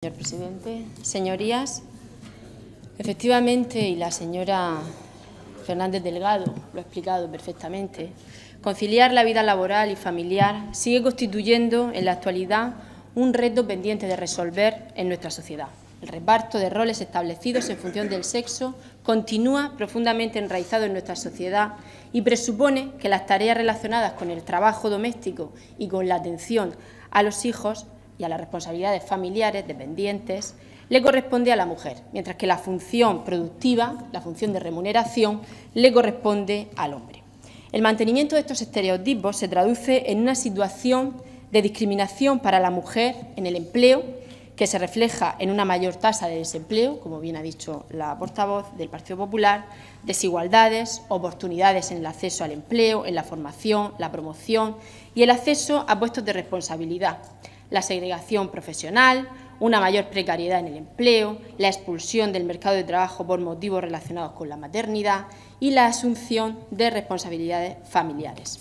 Señor presidente, señorías, efectivamente, y la señora Fernández Delgado lo ha explicado perfectamente, conciliar la vida laboral y familiar sigue constituyendo en la actualidad un reto pendiente de resolver en nuestra sociedad. El reparto de roles establecidos en función del sexo continúa profundamente enraizado en nuestra sociedad y presupone que las tareas relacionadas con el trabajo doméstico y con la atención a los hijos y a las responsabilidades familiares dependientes le corresponde a la mujer, mientras que la función productiva, la función de remuneración, le corresponde al hombre. El mantenimiento de estos estereotipos se traduce en una situación de discriminación para la mujer en el empleo, que se refleja en una mayor tasa de desempleo, como bien ha dicho la portavoz del Partido Popular, desigualdades, oportunidades en el acceso al empleo, en la formación, la promoción y el acceso a puestos de responsabilidad, la segregación profesional, una mayor precariedad en el empleo, la expulsión del mercado de trabajo por motivos relacionados con la maternidad y la asunción de responsabilidades familiares.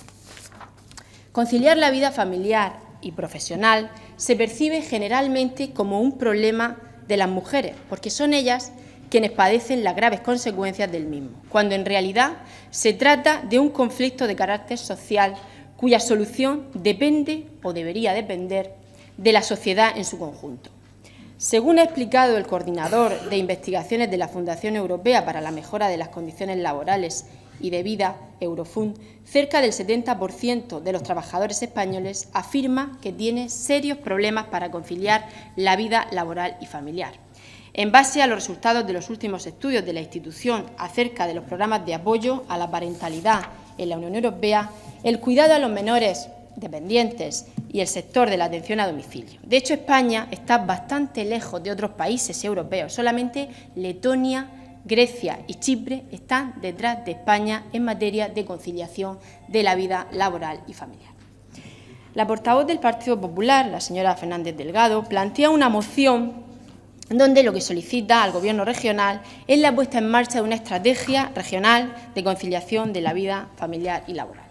Conciliar la vida familiar y profesional se percibe generalmente como un problema de las mujeres, porque son ellas quienes padecen las graves consecuencias del mismo, cuando en realidad se trata de un conflicto de carácter social cuya solución depende o debería depender de la sociedad en su conjunto. Según ha explicado el coordinador de investigaciones de la Fundación Europea para la Mejora de las Condiciones Laborales y de Vida, Eurofund, cerca del 70% de los trabajadores españoles afirma que tiene serios problemas para conciliar la vida laboral y familiar. En base a los resultados de los últimos estudios de la institución acerca de los programas de apoyo a la parentalidad en la Unión Europea, el cuidado a los menores dependientes y el sector de la atención a domicilio. De hecho, España está bastante lejos de otros países europeos. Solamente Letonia, Grecia y Chipre están detrás de España en materia de conciliación de la vida laboral y familiar. La portavoz del Partido Popular, la señora Fernández Delgado, plantea una moción donde lo que solicita al Gobierno regional es la puesta en marcha de una estrategia regional de conciliación de la vida familiar y laboral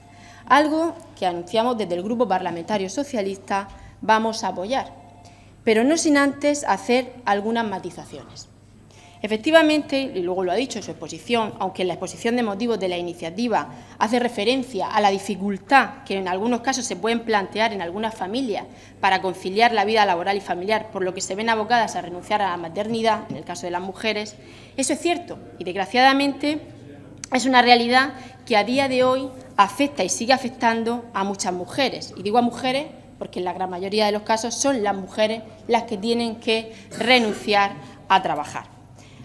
algo que anunciamos desde el Grupo Parlamentario Socialista vamos a apoyar, pero no sin antes hacer algunas matizaciones. Efectivamente, y luego lo ha dicho en su exposición, aunque en la exposición de motivos de la iniciativa hace referencia a la dificultad que en algunos casos se pueden plantear en algunas familias para conciliar la vida laboral y familiar, por lo que se ven abocadas a renunciar a la maternidad, en el caso de las mujeres, eso es cierto y, desgraciadamente, es una realidad que a día de hoy afecta y sigue afectando a muchas mujeres. Y digo a mujeres porque en la gran mayoría de los casos son las mujeres las que tienen que renunciar a trabajar.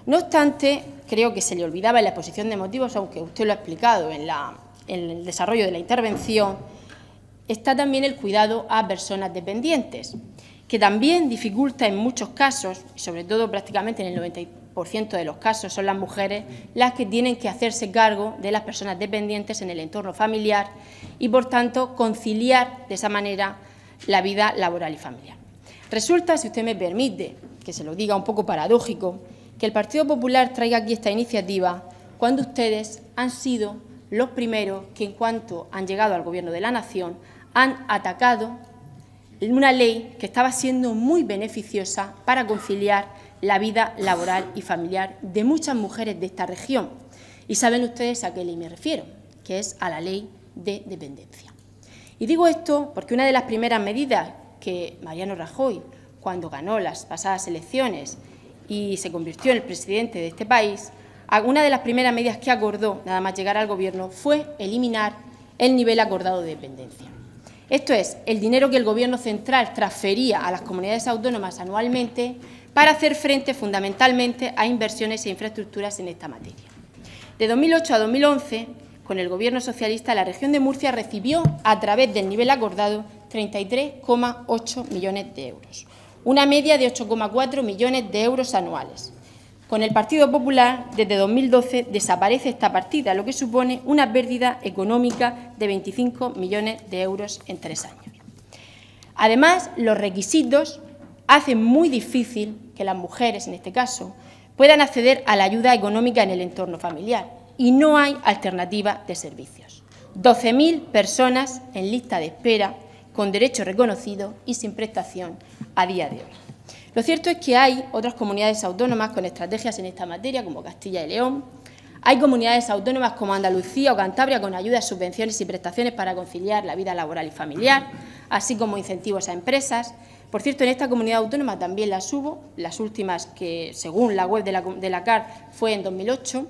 No obstante, creo que se le olvidaba en la exposición de motivos, aunque usted lo ha explicado en, el desarrollo de la intervención, está también el cuidado a personas dependientes, que también dificulta en muchos casos, sobre todo prácticamente en el 93%, de los casos son las mujeres las que tienen que hacerse cargo de las personas dependientes en el entorno familiar y, por tanto, conciliar de esa manera la vida laboral y familiar. Resulta, si usted me permite, que se lo diga un poco paradójico, que el Partido Popular traiga aquí esta iniciativa cuando ustedes han sido los primeros que, en cuanto han llegado al Gobierno de la Nación, han atacado una ley que estaba siendo muy beneficiosa para conciliar la vida laboral y familiar de muchas mujeres de esta región. Y saben ustedes a qué ley me refiero, que es a la ley de dependencia. Y digo esto porque una de las primeras medidas que Mariano Rajoy, cuando ganó las pasadas elecciones y se convirtió en el presidente de este país, una de las primeras medidas que acordó, nada más llegar al Gobierno, fue eliminar el nivel acordado de dependencia. Esto es, el dinero que el Gobierno central transfería a las comunidades autónomas anualmente para hacer frente fundamentalmente a inversiones e infraestructuras en esta materia. De 2008 a 2011, con el Gobierno socialista, la región de Murcia recibió, a través del nivel acordado, 33,8 millones de euros, una media de 8,4 millones de euros anuales. Con el Partido Popular, desde 2012 desaparece esta partida, lo que supone una pérdida económica de 25 millones de euros en tres años. Además, los requisitos hace muy difícil que las mujeres, en este caso, puedan acceder a la ayuda económica en el entorno familiar y no hay alternativa de servicios. 12.000 personas en lista de espera con derecho reconocido y sin prestación a día de hoy. Lo cierto es que hay otras comunidades autónomas con estrategias en esta materia, como Castilla y León. Hay comunidades autónomas como Andalucía o Cantabria con ayudas, subvenciones y prestaciones para conciliar la vida laboral y familiar, así como incentivos a empresas. Por cierto, en esta comunidad autónoma también las hubo, las últimas que, según la web de la, CAR, fue en 2008.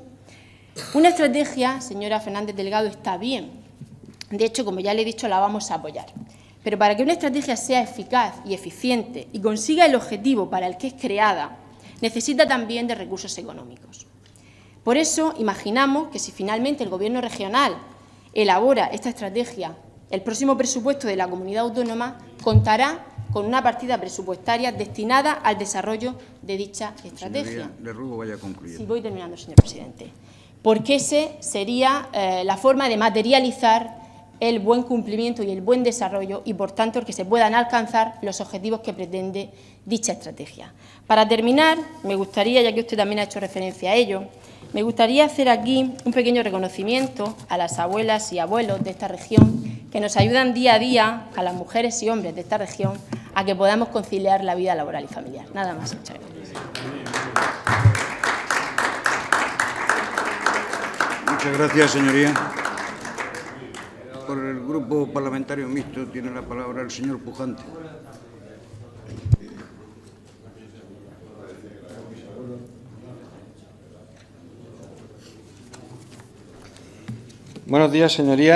Una estrategia, señora Fernández Delgado, está bien. De hecho, como ya le he dicho, la vamos a apoyar. Pero para que una estrategia sea eficaz y eficiente y consiga el objetivo para el que es creada, necesita también de recursos económicos. Por eso, imaginamos que si finalmente el Gobierno regional elabora esta estrategia, el próximo presupuesto de la comunidad autónoma contará con una partida presupuestaria destinada al desarrollo de dicha estrategia. Señoría, le ruego vaya concluyendo. Sí, voy terminando, señor presidente. Porque ese sería eh, la forma de materializar el buen cumplimiento y el buen desarrollo y, por tanto, el que se puedan alcanzar los objetivos que pretende dicha estrategia. Para terminar, me gustaría, ya que usted también ha hecho referencia a ello, me gustaría hacer aquí un pequeño reconocimiento a las abuelas y abuelos de esta región que nos ayudan día a día, a las mujeres y hombres de esta región, a que podamos conciliar la vida laboral y familiar. Nada más. Muchas gracias. Muchas gracias, señoría. Por el Grupo Parlamentario Mixto tiene la palabra el señor Pujante. Buenos días, señorías.